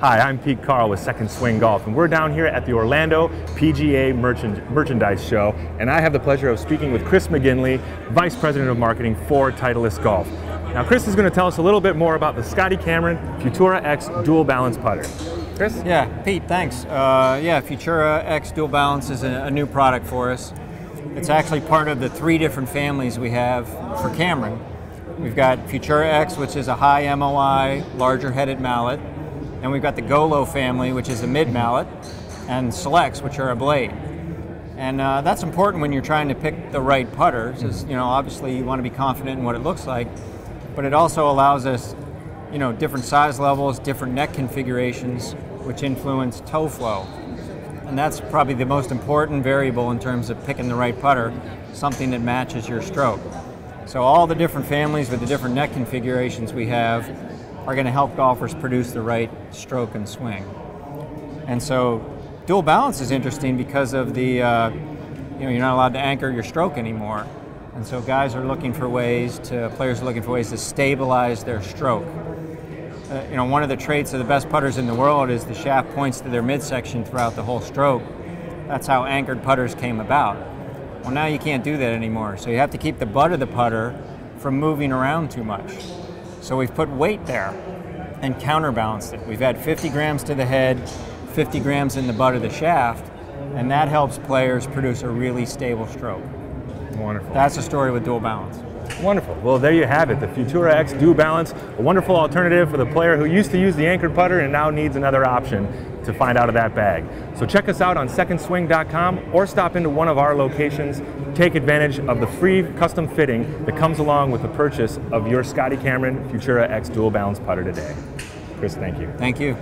Hi, I'm Pete Karle with Second Swing Golf, and we're down here at the Orlando PGA Merchant Merchandise Show, and I have the pleasure of speaking with Chris McGinley, Vice President of Marketing for Titleist Golf. Now, Chris is going to tell us a little bit more about the Scotty Cameron Futura X Dual Balance Putter. Chris? Yeah, Pete, thanks. Uh, yeah, Futura X Dual Balance is a, a new product for us. It's actually part of the three different families we have for Cameron. We've got Futura X, which is a high MOI, larger headed mallet. And we've got the Golo family, which is a mid mallet, and Selects, which are a blade. And uh, that's important when you're trying to pick the right putter. Because, you know, obviously you want to be confident in what it looks like, but it also allows us, you know, different size levels, different neck configurations, which influence toe flow. And that's probably the most important variable in terms of picking the right putter, something that matches your stroke. So all the different families with the different neck configurations we have are going to help golfers produce the right stroke and swing. And so dual balance is interesting because of the, uh, you know, you're not allowed to anchor your stroke anymore. And so guys are looking for ways to, players are looking for ways to stabilize their stroke. Uh, you know, one of the traits of the best putters in the world is the shaft points to their midsection throughout the whole stroke. That's how anchored putters came about. Well, now you can't do that anymore. So you have to keep the butt of the putter from moving around too much. So we've put weight there and counterbalanced it. We've had 50 grams to the head, 50 grams in the butt of the shaft, and that helps players produce a really stable stroke. Wonderful. That's the story with dual balance. Wonderful. Well, there you have it, the Futura X Dual Balance, a wonderful alternative for the player who used to use the anchored putter and now needs another option to find out of that bag. So check us out on secondswing.com or stop into one of our locations. Take advantage of the free custom fitting that comes along with the purchase of your Scotty Cameron Futura X Dual Balance putter today. Chris, thank you. Thank you.